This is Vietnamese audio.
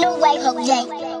Đừng quay hụt về